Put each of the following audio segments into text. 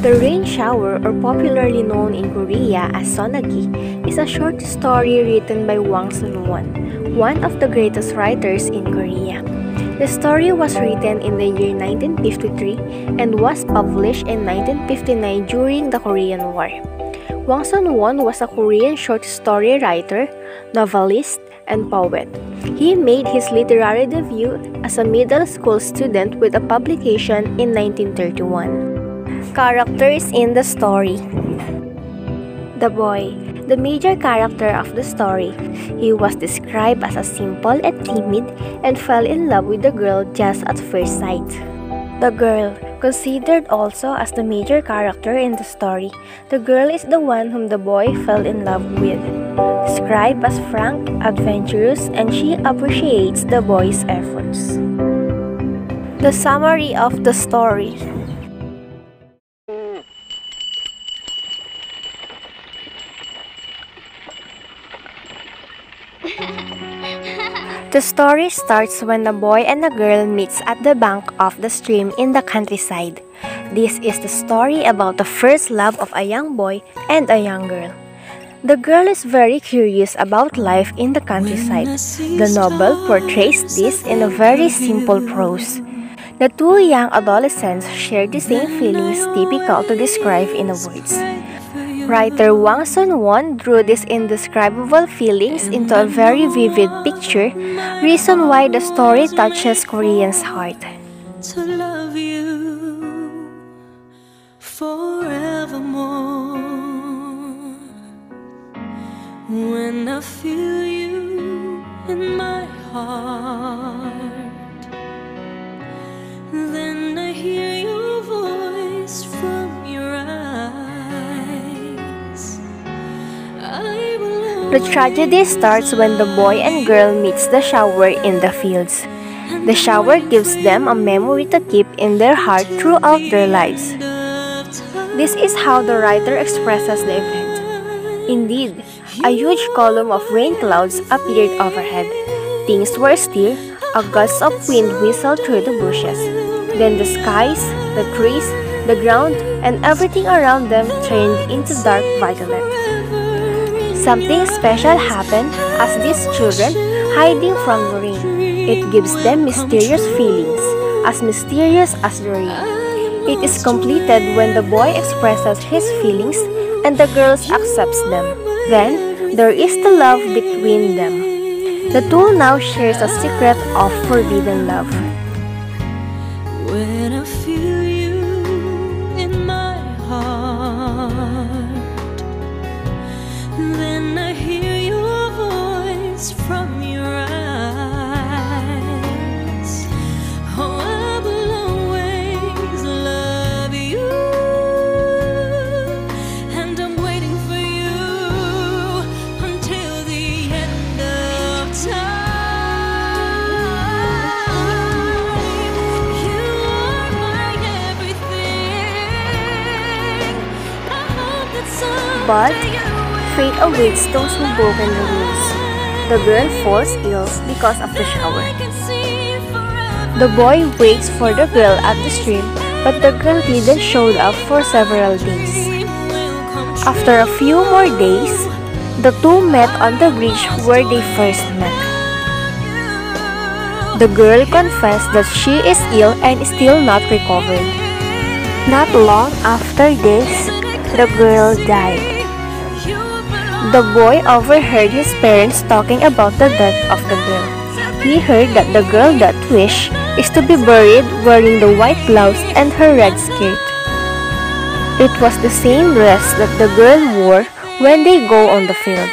The rain shower, or popularly known in Korea as Sonagi, is a short story written by Hwang Sun-won, one of the greatest writers in Korea. The story was written in the year 1953 and was published in 1959 during the Korean War. Hwang Sun-won was a Korean short story writer, novelist, and poet. He made his literary debut as a middle school student with a publication in 1931. Characters in the story The boy, the major character of the story, he was described as a simple and timid and fell in love with the girl just at first sight. The girl, considered also as the major character in the story, the girl is the one whom the boy fell in love with. Described as frank, adventurous, and she appreciates the boy's efforts. The summary of the story The story starts when a boy and a girl meets at the bank of the stream in the countryside. This is the story about the first love of a young boy and a young girl. The girl is very curious about life in the countryside. The novel portrays this in a very simple prose. The two young adolescents share the same feelings difficult to describe in words. Writer Hwang Sun-won drew these indescribable feelings into a very vivid picture, reason why the story touches Koreans' heart. To love you forevermore. When I feel you in my heart, The tragedy starts when the boy and girl meets the shower in the fields. The shower gives them a memory to keep in their heart throughout their lives. This is how the writer expresses the event. Indeed, a huge column of rain clouds appeared overhead. Things were still, a gust of wind whistled through the bushes. Then the skies, the trees, the ground, and everything around them turned into dark violet. Something special happened as these children, hiding from the rain, it gives them mysterious feelings, as mysterious as the rain. It is completed when the boy expresses his feelings and the girl accepts them. Then, there is the love between them. The two now shares a secret of forbidden love. From your eyes. Oh, I will always love you, and I'm waiting for you until the end of time. You are my everything. I hope that But someday you will Fate awaits those who broken the rules. The girl falls ill because of the shower. The boy waits for the girl at the stream, but the girl didn't show up for several days. After a few more days, the two met on the bridge where they first met. The girl confessed that she is ill and still not recovered. Not long after this, the girl died. The boy overheard his parents talking about the death of the girl. He heard that the girl that wish is to be buried wearing the white blouse and her red skirt. It was the same dress that the girl wore when they go on the field.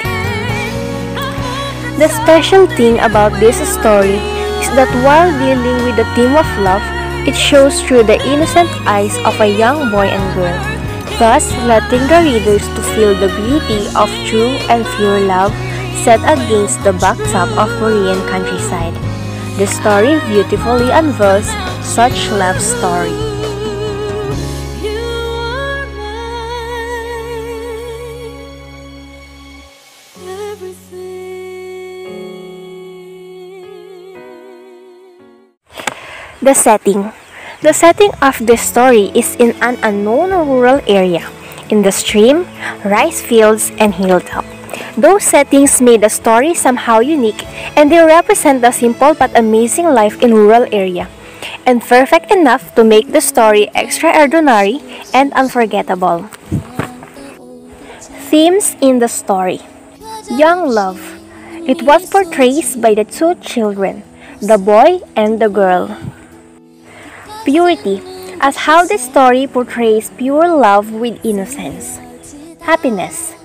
The special thing about this story is that while dealing with the theme of love, it shows through the innocent eyes of a young boy and girl, thus letting the readers to feel the beauty of true and pure love set against the backdrop of Korean countryside. The story beautifully unveils such love story. You are my everything. The setting The setting of this story is in an unknown rural area, in the stream, rice fields, and hilltop. Those settings made the story somehow unique, and they represent the simple but amazing life in rural area, and perfect enough to make the story extraordinary and unforgettable. Themes in the story Young love. It was portrayed by the two children, the boy and the girl. Purity, as how the story portrays pure love with innocence. Happiness.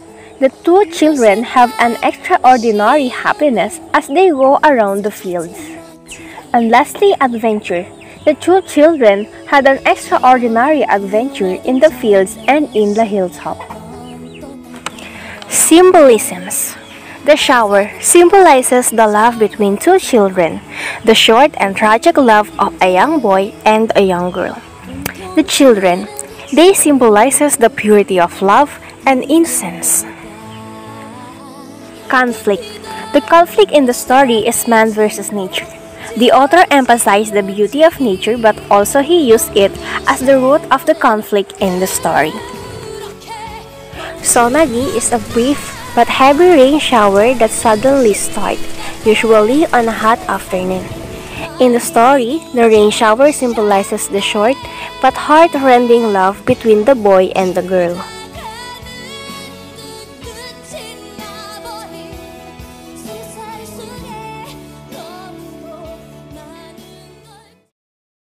The two children have an extraordinary happiness as they go around the fields. And lastly, adventure. The two children had an extraordinary adventure in the fields and in the hilltop. Symbolisms The shower symbolizes the love between two children, the short and tragic love of a young boy and a young girl. The children, they symbolizes the purity of love and innocence. Conflict The conflict in the story is man versus nature. The author emphasized the beauty of nature but also he used it as the root of the conflict in the story. Sonagi is a brief but heavy rain shower that suddenly starts, usually on a hot afternoon. In the story, the rain shower symbolizes the short but heart-rending love between the boy and the girl.